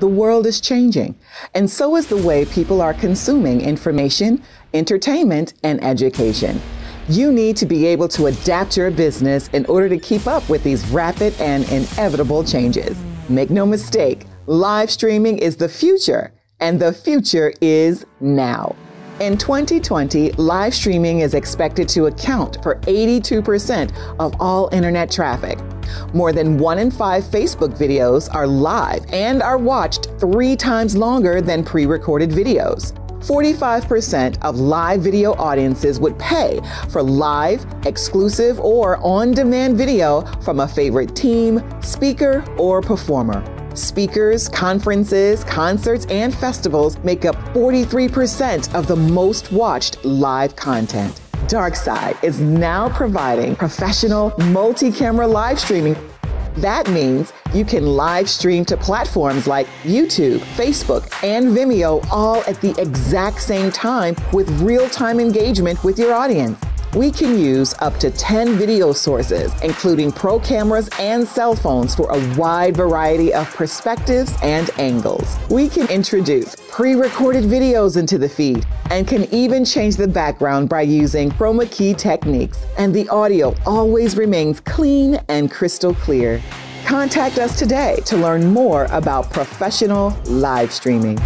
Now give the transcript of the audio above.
The world is changing, and so is the way people are consuming information, entertainment, and education. You need to be able to adapt your business in order to keep up with these rapid and inevitable changes. Make no mistake, live streaming is the future, and the future is now. In 2020, live streaming is expected to account for 82% of all internet traffic. More than one in five Facebook videos are live and are watched three times longer than pre recorded videos. 45% of live video audiences would pay for live, exclusive, or on demand video from a favorite team, speaker, or performer. Speakers, conferences, concerts, and festivals make up 43% of the most watched live content. Darque Syde is now providing professional multi camera live streaming. That means you can live stream to platforms like YouTube, Facebook, and Vimeo all at the exact same time with real time engagement with your audience. We can use up to 10 video sources, including pro cameras and cell phones for a wide variety of perspectives and angles. We can introduce pre-recorded videos into the feed and can even change the background by using chroma key techniques. And the audio always remains clean and crystal clear. Contact us today to learn more about professional live streaming.